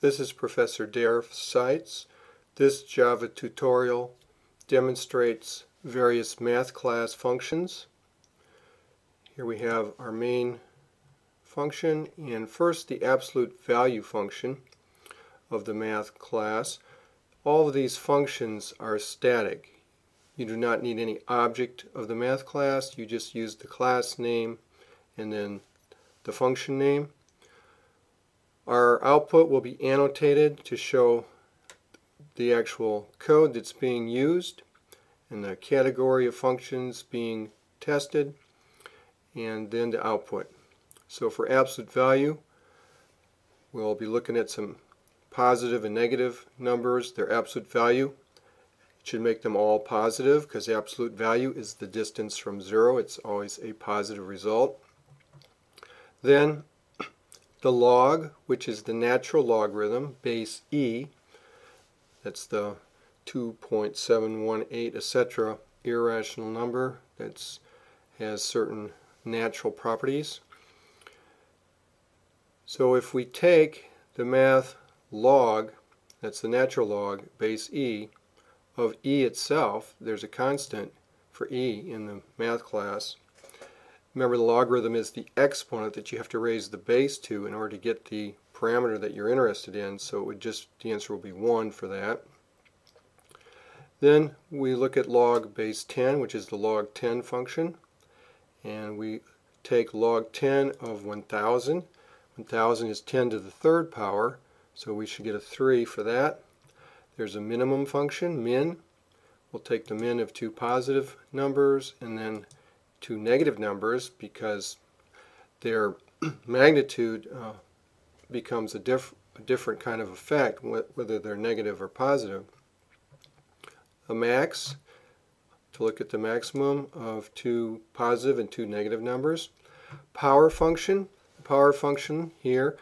This is Professor Derrf Seitz. This Java tutorial demonstrates various math class functions. Here we have our main function and first the absolute value function of the math class. All of these functions are static. You do not need any object of the math class, you just use the class name and then the function name. Our output will be annotated to show the actual code that's being used and the category of functions being tested and then the output. So for absolute value we'll be looking at some positive and negative numbers, their absolute value. It should make them all positive because absolute value is the distance from zero. It's always a positive result. Then the log, which is the natural logarithm, base e, that's the 2.718, etc., irrational number that has certain natural properties. So if we take the math log, that's the natural log, base e, of e itself, there's a constant for e in the math class, Remember the logarithm is the exponent that you have to raise the base to in order to get the parameter that you're interested in. So it would just the answer will be 1 for that. Then we look at log base 10, which is the log 10 function. And we take log 10 of 1000. 1000 is 10 to the third power, so we should get a 3 for that. There's a minimum function, min. We'll take the min of two positive numbers and then two negative numbers because their magnitude uh, becomes a, diff a, different kind of effect whether they're negative or positive. A max, to look at the maximum of two positive and two negative numbers. Power function, the power function here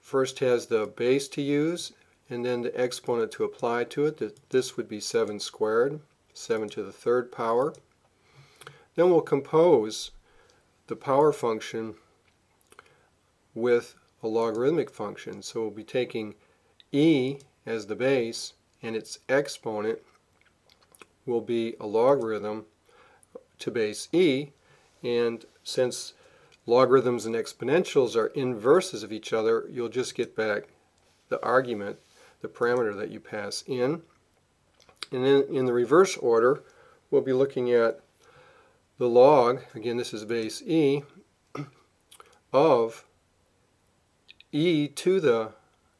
first has the base to use and then the exponent to apply to it. This would be 7 squared, 7 to the third power. Then we'll compose the power function with a logarithmic function. So we'll be taking e as the base and its exponent will be a logarithm to base e and since logarithms and exponentials are inverses of each other you'll just get back the argument, the parameter that you pass in. And then in the reverse order we'll be looking at the log, again this is base e, of e to the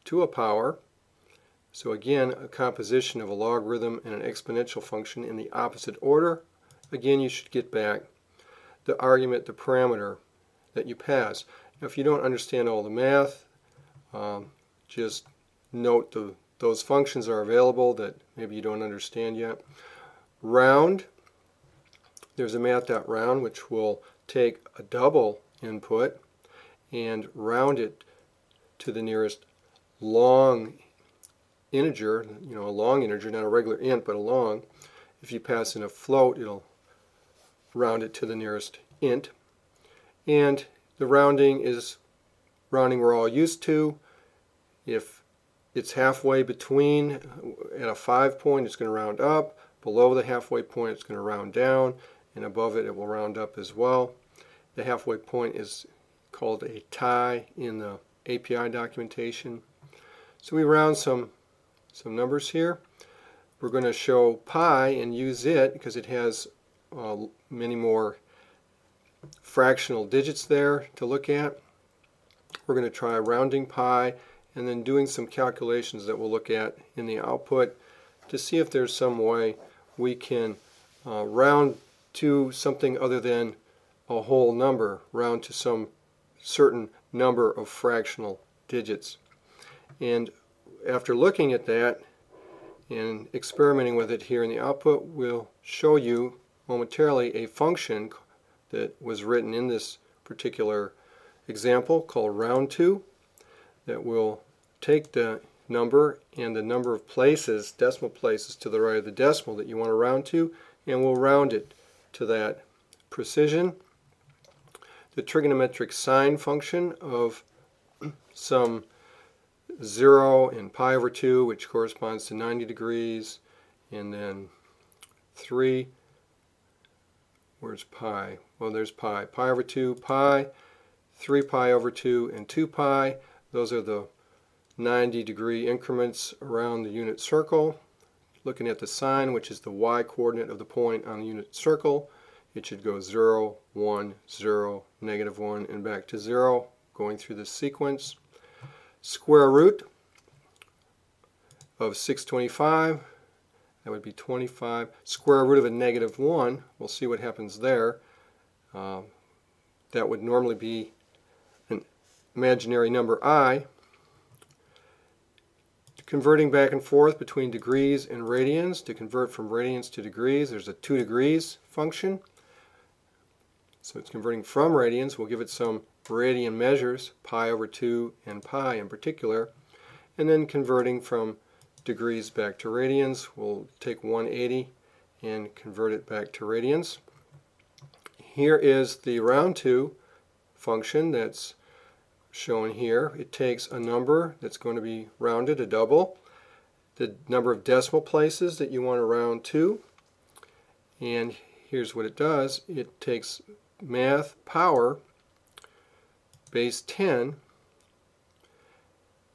to a power. So again, a composition of a logarithm and an exponential function in the opposite order. Again, you should get back the argument, the parameter that you pass. Now, if you don't understand all the math, um, just note the, those functions are available that maybe you don't understand yet. Round, there's a math.round which will take a double input and round it to the nearest long integer, you know, a long integer, not a regular int, but a long. If you pass in a float, it'll round it to the nearest int. And the rounding is rounding we're all used to. If it's halfway between, at a 5 point, it's going to round up. Below the halfway point, it's going to round down and above it it will round up as well. The halfway point is called a tie in the API documentation. So we round some, some numbers here. We're going to show pi and use it because it has uh, many more fractional digits there to look at. We're going to try rounding pi and then doing some calculations that we'll look at in the output to see if there's some way we can uh, round to something other than a whole number, round to some certain number of fractional digits. And after looking at that and experimenting with it here in the output, we'll show you momentarily a function that was written in this particular example called round2 that will take the number and the number of places, decimal places to the right of the decimal that you want to round to, and we'll round it to that precision. The trigonometric sine function of some 0 and pi over 2 which corresponds to 90 degrees and then 3 where's pi? Well there's pi. Pi over 2 pi 3 pi over 2 and 2 pi those are the 90 degree increments around the unit circle. Looking at the sine, which is the y coordinate of the point on the unit circle it should go 0, 1, 0, negative 1 and back to 0 going through the sequence. Square root of 625 that would be 25 square root of a negative 1 we'll see what happens there. Um, that would normally be an imaginary number i converting back and forth between degrees and radians. To convert from radians to degrees there's a toDegrees function. So it's converting from radians. We'll give it some radian measures, pi over 2 and pi in particular, and then converting from degrees back to radians, we'll take 180 and convert it back to radians. Here is the round 2 function that's shown here. It takes a number that's going to be rounded, a double, the number of decimal places that you want to round to, and here's what it does. It takes math power base 10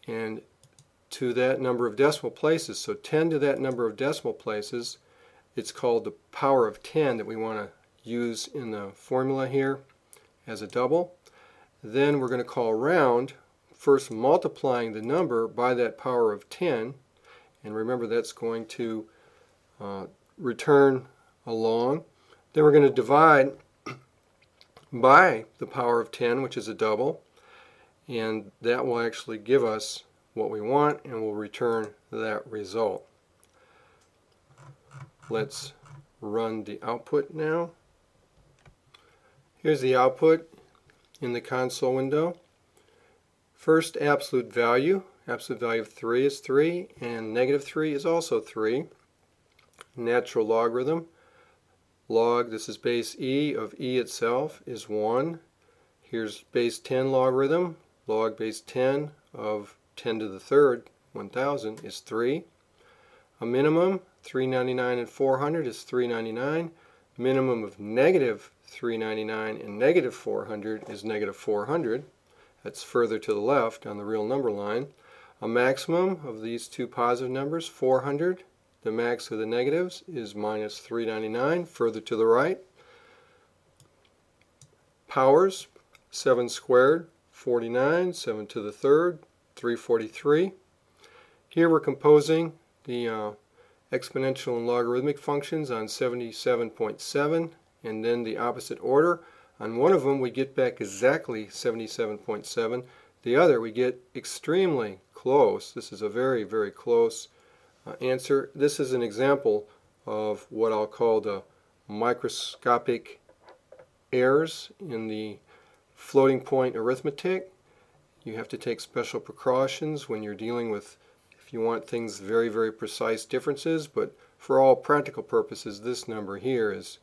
and to that number of decimal places. So 10 to that number of decimal places, it's called the power of 10 that we want to use in the formula here as a double. Then we're going to call round, first multiplying the number by that power of 10. And remember that's going to uh, return along. Then we're going to divide by the power of 10, which is a double, and that will actually give us what we want and we'll return that result. Let's run the output now. Here's the output in the console window. First absolute value, absolute value of 3 is 3 and negative 3 is also 3. Natural logarithm log, this is base e of e itself, is 1. Here's base 10 logarithm. Log base 10 of 10 to the third, 1000, is 3. A minimum, 399 and 400 is 399. Minimum of negative 399 and negative 400 is negative 400. That's further to the left on the real number line. A maximum of these two positive numbers, 400, the max of the negatives is minus 399 further to the right. Powers, 7 squared, 49, 7 to the third, 343. Here we're composing the uh, exponential and logarithmic functions on 77.7 and then the opposite order. On one of them we get back exactly 77.7. The other we get extremely close. This is a very, very close uh, answer. This is an example of what I'll call the microscopic errors in the floating point arithmetic. You have to take special precautions when you're dealing with if you want things very very precise differences but for all practical purposes this number here is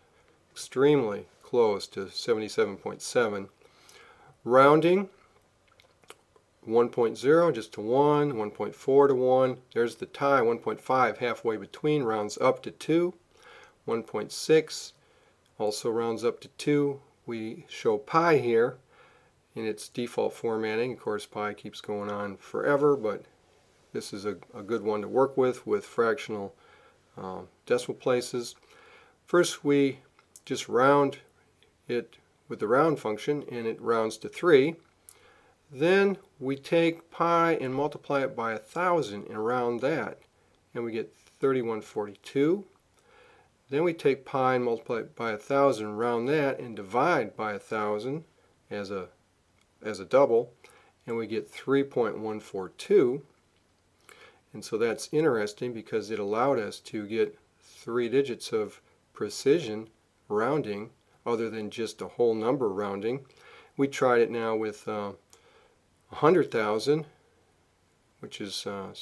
extremely close to 77.7. Rounding 1.0 just to 1, 1.4 to 1. There's the tie, 1.5 halfway between, rounds up to 2. 1.6 also rounds up to 2. We show pi here in its default formatting. Of course, pi keeps going on forever, but this is a, a good one to work with with fractional uh, decimal places. First, we just round it with the round function, and it rounds to 3. Then we take pi and multiply it by a thousand and round that and we get 3142 then we take pi and multiply it by a thousand round that and divide by a thousand as a as a double and we get 3.142 and so that's interesting because it allowed us to get three digits of precision rounding other than just a whole number rounding we tried it now with uh, 100,000, which is, uh,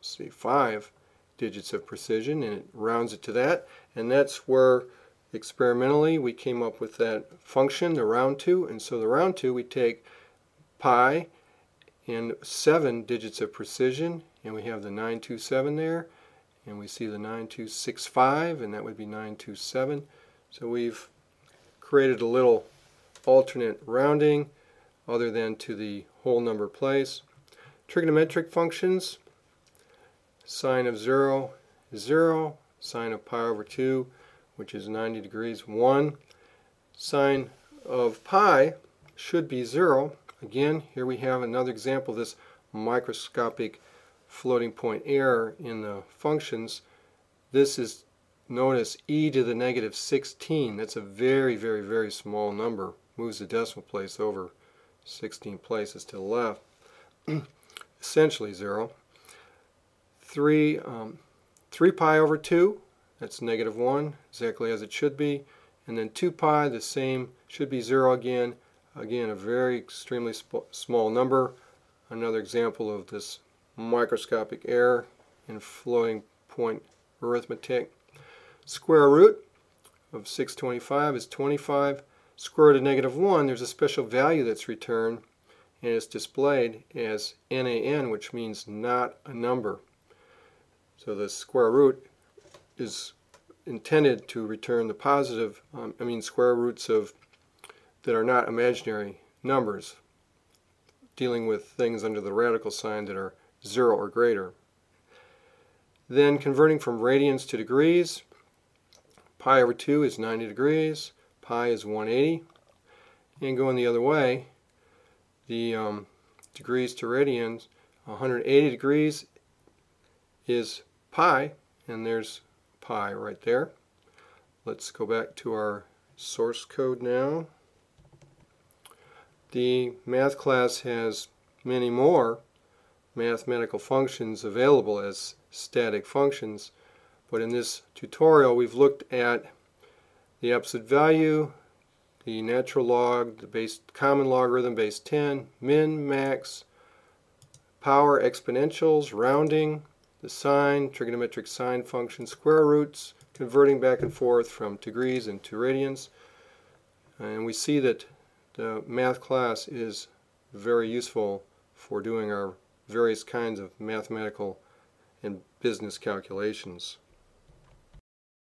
see, five digits of precision, and it rounds it to that. And that's where experimentally we came up with that function, the round2. And so the round2, we take pi and seven digits of precision and we have the 927 there and we see the 9265 and that would be 927 so we've created a little alternate rounding other than to the whole number place. Trigonometric functions sine of 0 is 0 sine of pi over 2 which is 90 degrees 1 sine of pi should be 0 again here we have another example of this microscopic floating point error in the functions. This is as e to the negative 16. That's a very, very, very small number. Moves the decimal place over 16 places to the left. Essentially zero. 3, um, 3 pi over 2, that's negative 1, exactly as it should be. And then 2 pi, the same, should be 0 again. Again, a very extremely small number. Another example of this microscopic error in floating point arithmetic. Square root of 625 is 25. Square root of negative 1, there's a special value that's returned and it's displayed as NaN, which means not a number. So the square root is intended to return the positive, um, I mean square roots of that are not imaginary numbers, dealing with things under the radical sign that are 0 or greater. Then converting from radians to degrees, pi over 2 is 90 degrees, pi is 180. And going the other way, the um, degrees to radians, 180 degrees is pi, and there's pi right there. Let's go back to our source code now. The math class has many more mathematical functions available as static functions. But in this tutorial we've looked at the absolute value, the natural log, the base common logarithm base 10, min, max, power exponentials, rounding, the sine, trigonometric sine function, square roots, converting back and forth from degrees into radians. And we see that the math class is very useful for doing our various kinds of mathematical and business calculations.